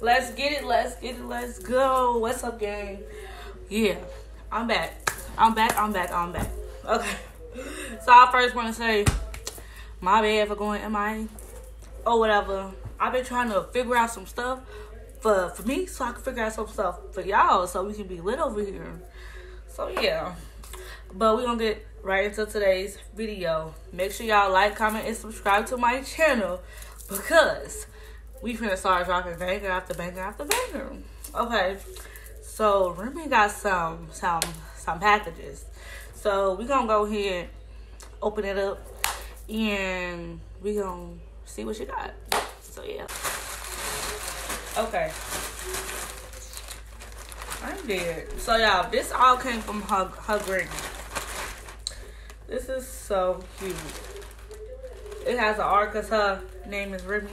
Let's get it, let's get it, let's go. What's up, gang? Yeah, I'm back. I'm back, I'm back, I'm back. Okay. So I first want to say, my bad for going MIA or whatever. I've been trying to figure out some stuff for, for me so I can figure out some stuff for y'all so we can be lit over here. So yeah. But we're gonna get right into today's video. Make sure y'all like, comment, and subscribe to my channel because we finna start dropping banger after banger after banger. Okay, so Remy got some some some packages. So we gonna go ahead, open it up, and we gonna see what she got. So yeah. Okay. I'm dead. So y'all, this all came from her her granny. This is so cute. It has an R because her name is Remy.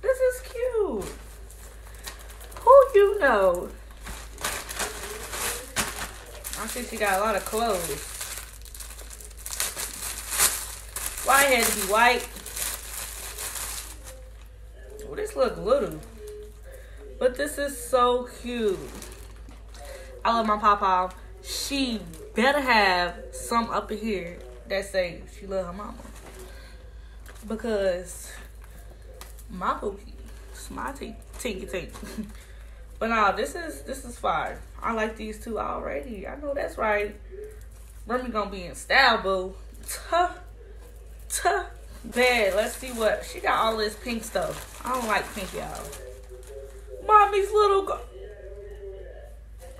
This is cute. Who you know? I see she got a lot of clothes. Why it had to be white? Oh, this look little. But this is so cute. I love my papa. She better have some up in here that say she love her mama. Because my bookie, it's my t- tinky tink. but nah, this is this is fire. I like these two already. I know that's right. Remy gonna be in style, boo. Tuh, tuh, bad. Let's see what she got. All this pink stuff. I don't like pink, y'all. Mommy's little. Go-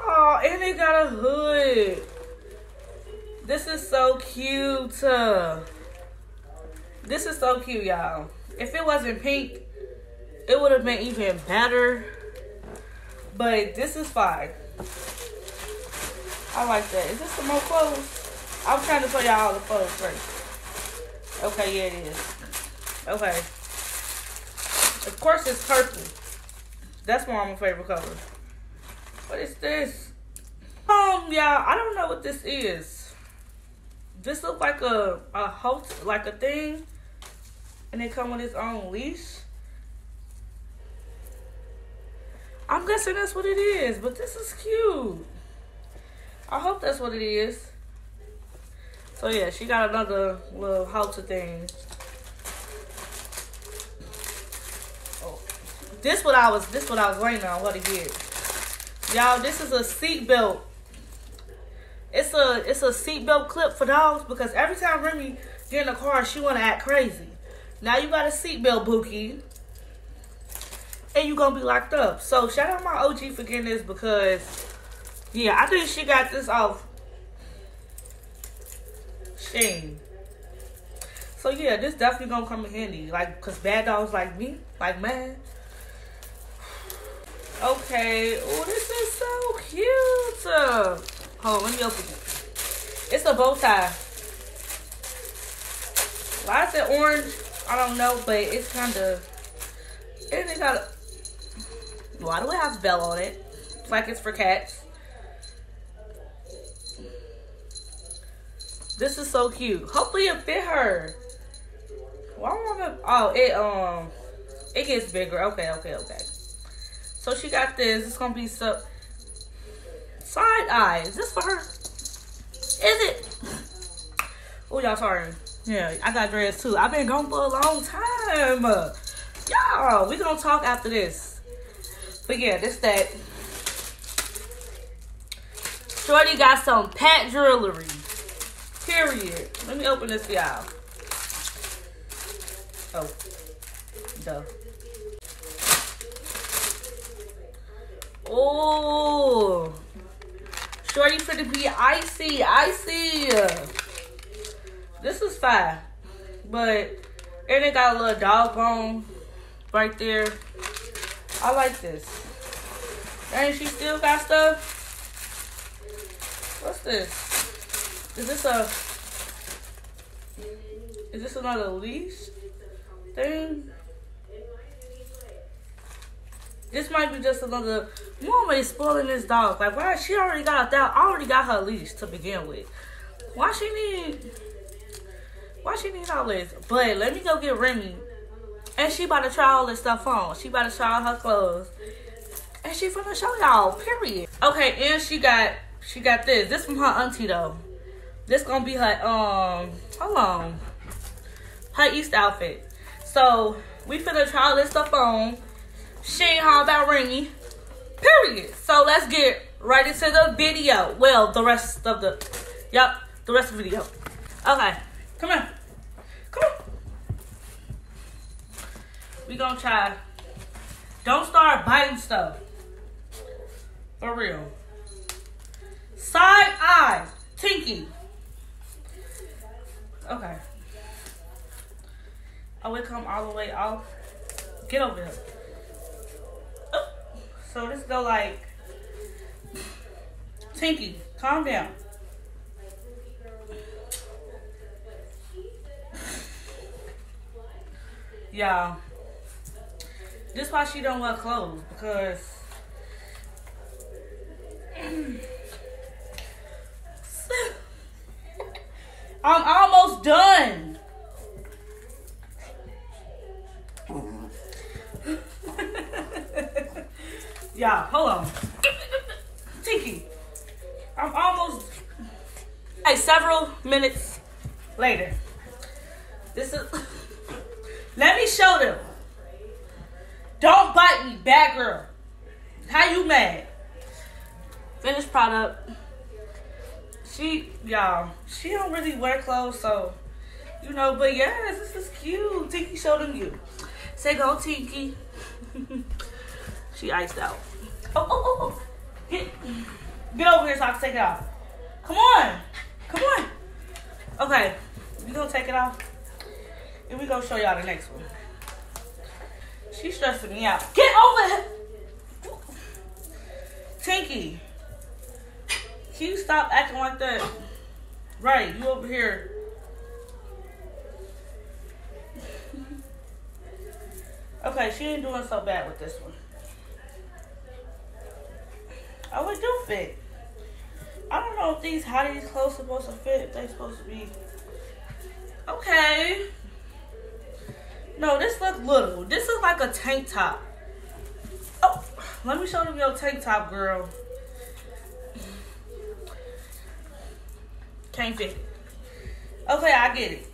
oh, and they got a hood. This is so cute. This is so cute, y'all. If it wasn't pink, it would have been even better. But this is fine. I like that. Is this some more clothes? I'm trying to show y'all all the clothes first. Okay, yeah, it is. Okay. Of course, it's purple. That's my my favorite color. What is this? Um, y'all, I don't know what this is. This looks like a a host, like a thing, and it come with its own leash. I'm guessing that's what it is, but this is cute. I hope that's what it is. So yeah, she got another little halter thing. Oh, this what I was. This what I was waiting on. What to get, y'all? This is a seat belt. It's a it's a seatbelt clip for dogs because every time Remy get in the car, she wanna act crazy. Now you got a seatbelt, Bookie and you gonna be locked up. So shout out my OG for getting this because yeah, I think she got this off Shein. So yeah, this definitely gonna come in handy. Like cause bad dogs like me, like man. Okay. Oh, this is so cute. Hold on, let me open it. It's a bow tie. Why is it orange? I don't know, but it's kind of. And it got. Why do it have bell on it? It's like it's for cats. This is so cute. Hopefully it fit her. Why am I Oh, it um, it gets bigger. Okay, okay, okay. So she got this. It's gonna be so side eye. Is this for her? Is it? Oh, y'all sorry. Yeah, I got dressed too. I've been gone for a long time. Y'all, we gonna talk after this. But yeah, this that. Shorty got some pat jewelry. Period. Let me open this for y'all. Oh. Duh. Oh. Shorty finna be icy, icy. This is fine. But, and it got a little dog bone right there. I like this. And she still got stuff. What's this? Is this a, is this another leash thing? This might be just another woman spoiling this dog. Like, why? She already got that. I already got her leash to begin with. Why she need? Why she need all this? But let me go get Remy. And she about to try all this stuff on. She about to try all her clothes. And she finna show y'all, period. Okay, and she got she got this. This from her auntie though. This gonna be her um hold on. Her East outfit. So we finna try all this stuff on. She ain't about Remy. Period. So let's get right into the video. Well, the rest of the yep, the rest of the video. Okay. Come on. Come on. We gonna try. Don't start biting stuff. For real. Side eye. Tinky. Okay. I it come all the way off. Get over here. So this go like Tinky, calm down. Y'all, this why she don't wear clothes because I'm almost done. Y'all, hold on. Tinky, I'm almost like several minutes later. This is let me show them. Don't bite me, bad girl. How you mad? Finished product. She, y'all, she don't really wear clothes, so you know. But yes, this is cute. Tinky showed them you. Say go, Tinky. she iced out. Oh, oh, oh, oh. Get, get over here so I can take it off. Come on, come on. Okay, you gonna take it off? And we gonna show y'all the next one. She's stressing me out. Get over here. Tinky. Can you stop acting like that? Right, you over here. Okay, she ain't doing so bad with this one. Oh, it do fit. I don't know if these how these clothes supposed to fit. They supposed to be okay. No, this look little. This is like a tank top. Oh, let me show them your tank top, girl. Can't fit. Okay, I get it.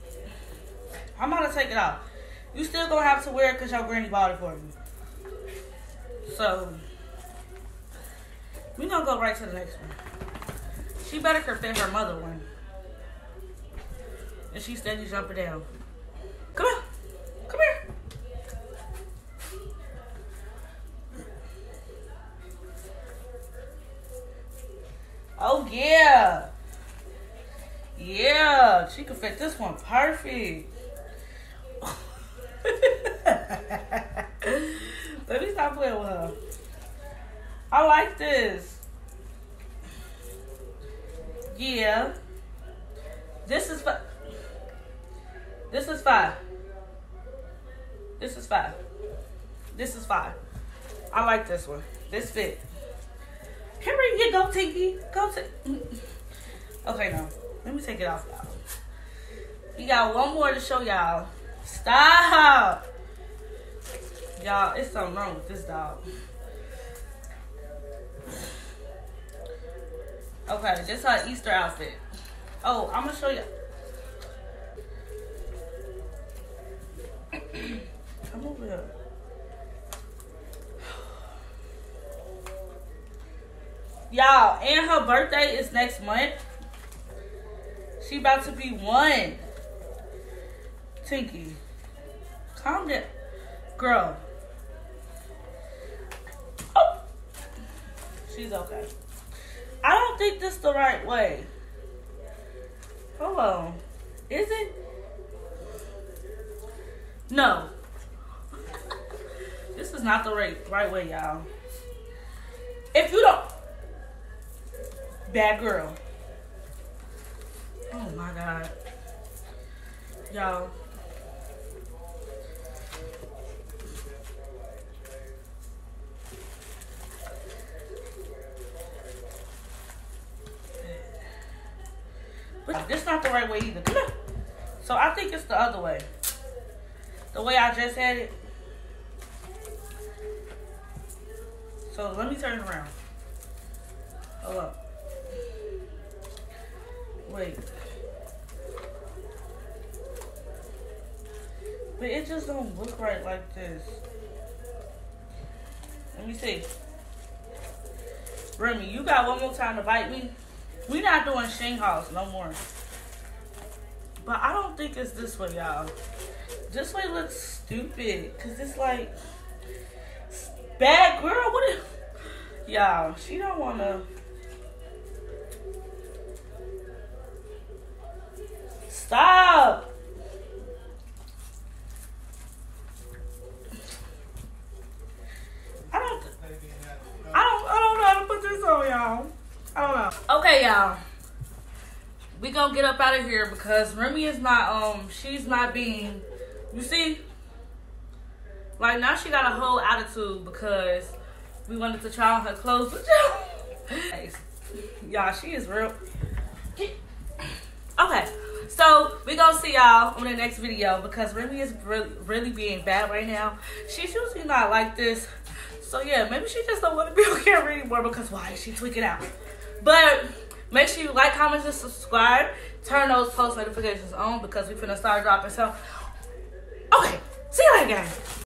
I'm gonna take it off. You still gonna have to wear it because your granny bought it for you. So, we gonna go right to the next one. She better fit her mother one. And she steady jumping down. Come on. Come here. Oh yeah. Yeah, she could fit this one perfect. Let me stop playing with her. I like this. Yeah. This is fine. This is fine. This is fine. This is fine. I like this one. This fit. Here you go, Tinky. Go to. Okay, no. Let me take it off, y'all. We got one more to show y'all. Stop. Y'all, it's something wrong with this dog. Okay, is her Easter outfit. Oh, I'm gonna show you. Come over here. Y'all, and her birthday is next month. She about to be one. Tinky. Calm down. Girl. Oh. She's okay. Think this the right way. Hold on. Is it? No. this is not the right right way, y'all. If you don't bad girl. Oh my god. Y'all. This not the right way either. So I think it's the other way. The way I just had it. So let me turn around. Hold up. Wait. But it just don't look right like this. Let me see. Remy, you got one more time to bite me. We not doing Shein House no more. But I don't think it's this way, y'all. This way looks stupid. Cause it's like bad girl. What if y'all, she don't wanna Stop! I don't I don't I don't know how to put this on y'all. Know. Okay, y'all. We gonna get up out of here because Remy is not um she's not being you see like now she got a whole attitude because we wanted to try on her clothes with y'all. y'all, she is real. Okay. So we gonna see y'all on the next video because Remy is really, really being bad right now. She's usually not like this. So yeah, maybe she just don't want to be on camera anymore because why is she tweaking out? But make sure you like, comment, and subscribe. Turn those post notifications on because we finna start dropping. So okay, see you later, guys.